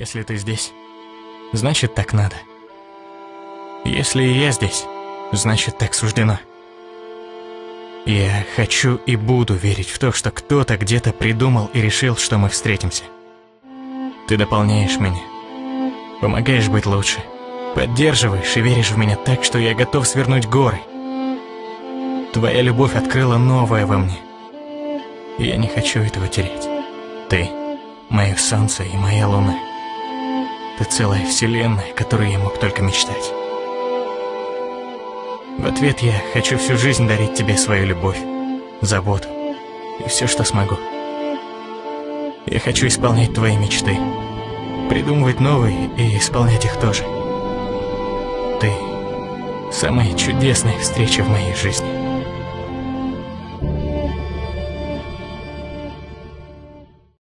Если ты здесь, значит так надо. Если я здесь, значит так суждено. Я хочу и буду верить в то, что кто-то где-то придумал и решил, что мы встретимся. Ты дополняешь меня, помогаешь быть лучше, поддерживаешь и веришь в меня так, что я готов свернуть горы. Твоя любовь открыла новое во мне. Я не хочу этого терять. Ты — мое солнце и моя луна. Ты целая вселенная, которой я мог только мечтать. В ответ я хочу всю жизнь дарить тебе свою любовь, заботу и все, что смогу. Я хочу исполнять твои мечты, придумывать новые и исполнять их тоже. Ты — самая чудесная встреча в моей жизни.